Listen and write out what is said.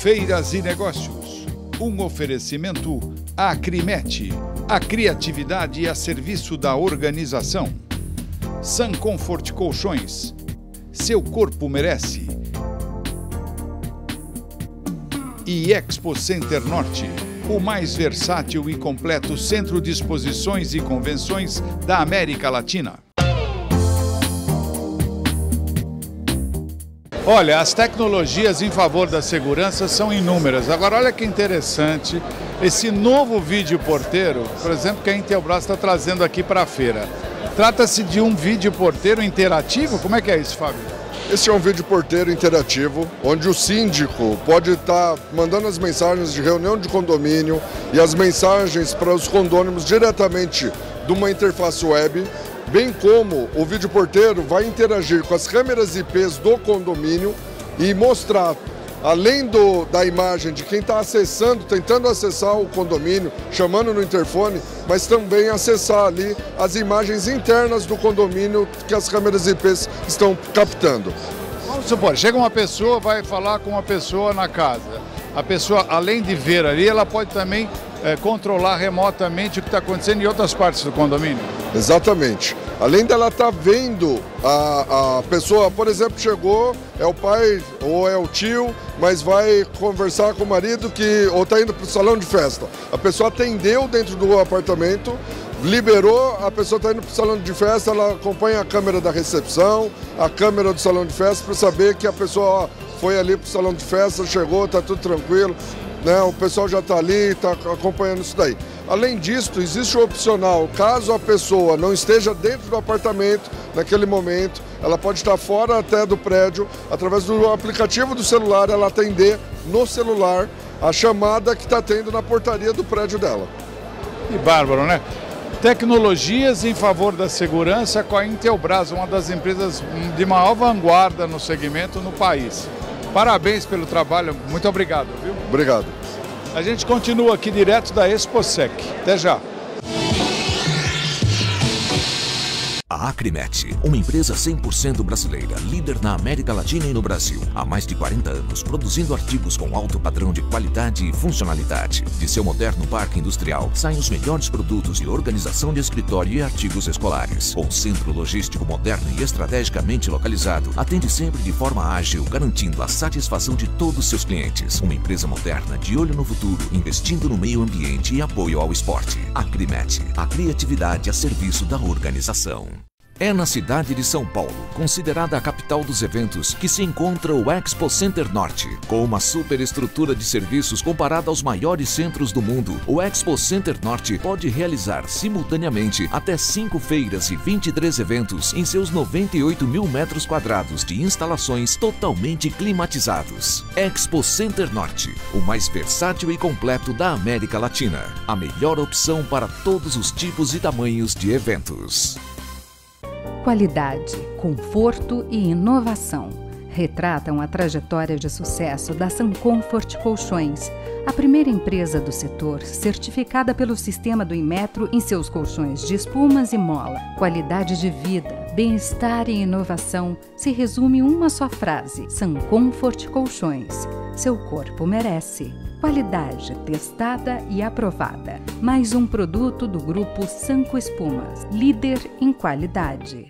Feiras e Negócios. Um oferecimento Acrimete, a criatividade a serviço da organização. Sun Comfort Colchões. Seu corpo merece. E Expo Center Norte, o mais versátil e completo centro de exposições e convenções da América Latina. Olha, as tecnologias em favor da segurança são inúmeras. Agora, olha que interessante esse novo vídeo porteiro, por exemplo, que a Intelbras está trazendo aqui para a feira. Trata-se de um vídeo porteiro interativo? Como é que é isso, Fábio? Esse é um vídeo porteiro interativo, onde o síndico pode estar mandando as mensagens de reunião de condomínio e as mensagens para os condôminos diretamente de uma interface web bem como o vídeo porteiro vai interagir com as câmeras IPs do condomínio e mostrar, além do, da imagem de quem está acessando, tentando acessar o condomínio, chamando no interfone, mas também acessar ali as imagens internas do condomínio que as câmeras IPs estão captando. Vamos supor, chega uma pessoa, vai falar com uma pessoa na casa. A pessoa, além de ver ali, ela pode também é, controlar remotamente o que está acontecendo em outras partes do condomínio? Exatamente. Além dela estar tá vendo a, a pessoa, por exemplo, chegou, é o pai ou é o tio, mas vai conversar com o marido que ou está indo para o salão de festa. A pessoa atendeu dentro do apartamento, liberou, a pessoa está indo para o salão de festa, ela acompanha a câmera da recepção, a câmera do salão de festa para saber que a pessoa ó, foi ali para o salão de festa, chegou, está tudo tranquilo né? o pessoal já está ali, está acompanhando isso daí. Além disso, existe o opcional, caso a pessoa não esteja dentro do apartamento naquele momento, ela pode estar fora até do prédio, através do aplicativo do celular, ela atender no celular a chamada que está tendo na portaria do prédio dela. Que bárbaro, né? Tecnologias em favor da segurança com a Intelbras, uma das empresas de maior vanguarda no segmento no país. Parabéns pelo trabalho, muito obrigado, viu? Obrigado. A gente continua aqui direto da ExpoSec. Até já. Acrimet, uma empresa 100% brasileira, líder na América Latina e no Brasil, há mais de 40 anos, produzindo artigos com alto padrão de qualidade e funcionalidade. De seu moderno parque industrial, saem os melhores produtos de organização de escritório e artigos escolares. Com centro logístico moderno e estrategicamente localizado, atende sempre de forma ágil, garantindo a satisfação de todos seus clientes. Uma empresa moderna, de olho no futuro, investindo no meio ambiente e apoio ao esporte. Acrimet, a criatividade a serviço da organização. É na cidade de São Paulo, considerada a capital dos eventos, que se encontra o Expo Center Norte. Com uma superestrutura de serviços comparada aos maiores centros do mundo, o Expo Center Norte pode realizar simultaneamente até 5 feiras e 23 eventos em seus 98 mil metros quadrados de instalações totalmente climatizados. Expo Center Norte, o mais versátil e completo da América Latina. A melhor opção para todos os tipos e tamanhos de eventos. Qualidade, conforto e inovação retratam a trajetória de sucesso da Sun Comfort Colchões, a primeira empresa do setor certificada pelo sistema do Inmetro em seus colchões de espumas e mola. Qualidade de vida, bem-estar e inovação se resume em uma só frase: Sun Comfort Colchões. Seu corpo merece. Qualidade testada e aprovada. Mais um produto do grupo Sanco Espumas, líder em qualidade.